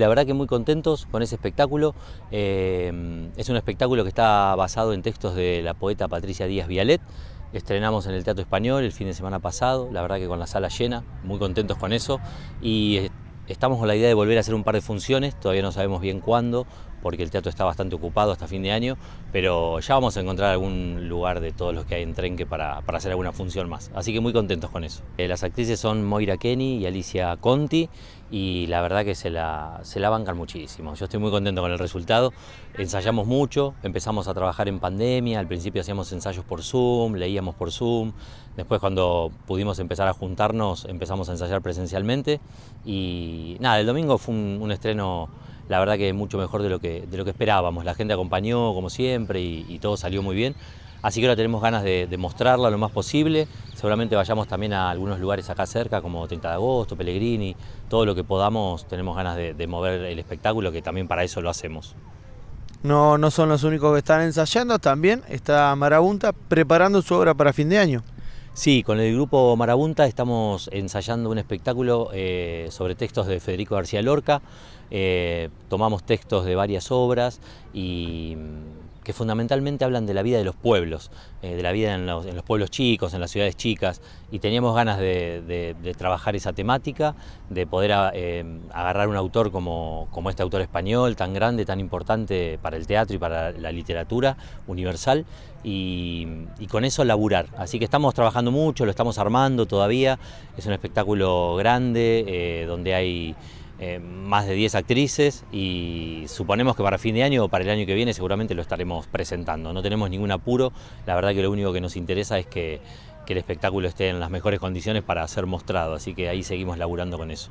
La verdad que muy contentos con ese espectáculo. Eh, es un espectáculo que está basado en textos de la poeta Patricia Díaz Vialet. Estrenamos en el Teatro Español el fin de semana pasado, la verdad que con la sala llena, muy contentos con eso. Y eh, estamos con la idea de volver a hacer un par de funciones, todavía no sabemos bien cuándo, porque el teatro está bastante ocupado hasta fin de año, pero ya vamos a encontrar algún lugar de todos los que hay en Trenque para, para hacer alguna función más. Así que muy contentos con eso. Eh, las actrices son Moira Kenny y Alicia Conti y la verdad que se la, se la bancan muchísimo. Yo estoy muy contento con el resultado. Ensayamos mucho, empezamos a trabajar en pandemia, al principio hacíamos ensayos por Zoom, leíamos por Zoom, después cuando pudimos empezar a juntarnos empezamos a ensayar presencialmente y nada, el domingo fue un, un estreno la verdad que mucho mejor de lo que, de lo que esperábamos. La gente acompañó como siempre y, todo salió muy bien. Así que ahora tenemos ganas de, mostrarla lo más posible. Seguramente vayamos también a algunos lugares acá cerca, como 30 de agosto, Pellegrini, todo lo que podamos, tenemos ganas de, de mover el espectáculo, que también para eso lo hacemos. No, no son los únicos que están ensayando, también está Marabunta preparando su obra para fin de año. Sí, con el grupo Marabunta estamos ensayando un espectáculo eh, sobre textos de Federico García Lorca. Eh, tomamos textos de varias obras y que fundamentalmente hablan de la vida de los pueblos, eh, de la vida en los, pueblos chicos, en las ciudades chicas, y teníamos ganas de, trabajar esa temática, de poder eh, agarrar un autor como, este autor español, tan grande, tan importante para el teatro y para la literatura universal, y, y con eso laburar. Así que estamos trabajando mucho, lo estamos armando todavía, es un espectáculo grande, eh, donde hay... Eh, más de 10 actrices y suponemos que para fin de año o para el año que viene seguramente lo estaremos presentando. No tenemos ningún apuro, la verdad que lo único que nos interesa es que, que el espectáculo esté en las mejores condiciones para ser mostrado, así que ahí seguimos laburando con eso.